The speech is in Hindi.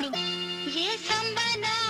ये संबना